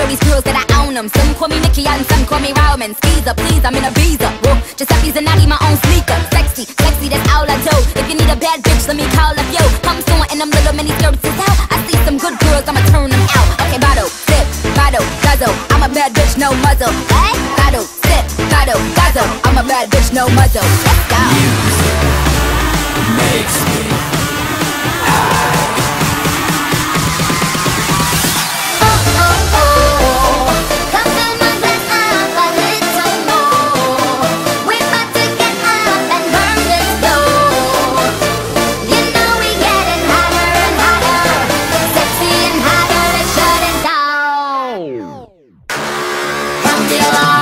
show these girls that I own them? Some call me Nicki and some call me Roman. Skeezer, please, I'm in Ibiza. Whoa, Giuseppe Zanotti, my own sneaker. Sexy, sexy, that's all I do. If you need a bad bitch, let me call up yo. Come soon and them little mini skirts is out. Guzzle. I'm a bad bitch, no muzzle. Hey, bottle, sip, bottle, guzzle. I'm a bad bitch, no muzzle. Let's go. makes me feel alive.